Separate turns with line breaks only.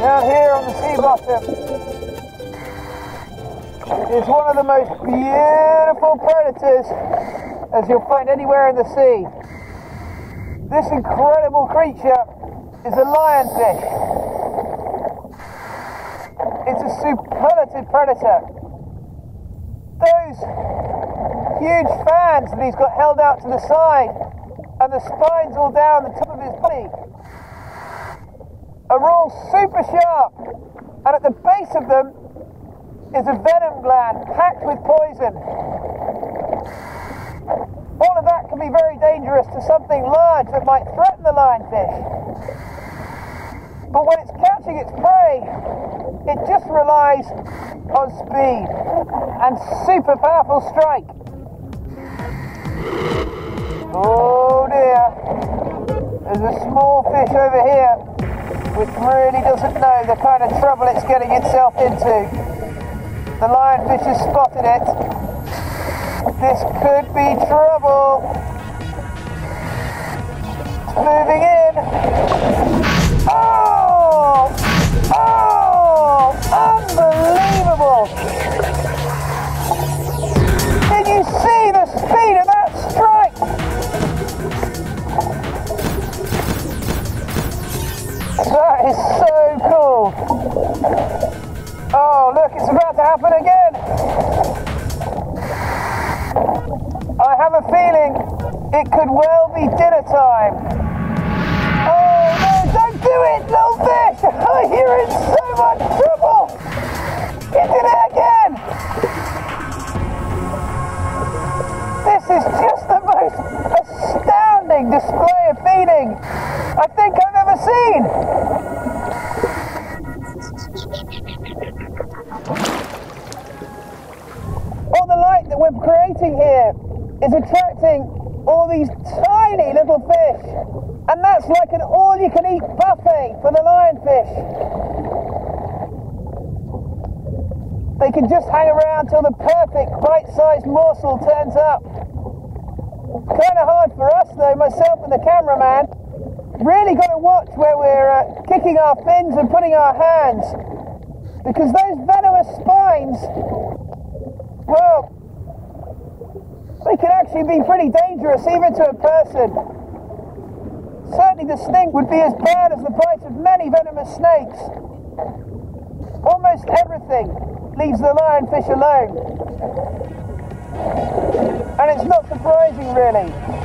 down here on the sea bottom is one of the most beautiful predators as you'll find anywhere in the sea. This incredible creature is a lionfish. It's a superlative predator. Those huge fans that he's got held out to the side and the spines all down the top of his body are all super sharp and at the base of them is a venom gland packed with poison. All of that can be very dangerous to something large that might threaten the lionfish. But when it's catching its prey, it just relies on speed and super powerful strike. Oh dear, there's a small fish over here which really doesn't know the kind of trouble it's getting itself into. The lionfish has spotted it. This could be trouble. It's moving Oh, look, it's about to happen again. I have a feeling it could well be dinner time. Oh, no, don't do it, little fish. Oh, you're in so much trouble. It did it again. This is just the most astounding display of feeding I think I've ever seen. Here is attracting all these tiny little fish. And that's like an all-you-can-eat buffet for the lionfish. They can just hang around till the perfect bite-sized morsel turns up. Kind of hard for us though, myself and the cameraman. Really got to watch where we're uh, kicking our fins and putting our hands. Because those venomous spines, well, they can actually be pretty dangerous even to a person. Certainly the sting would be as bad as the bite of many venomous snakes. Almost everything leaves the lionfish alone. And it's not surprising really.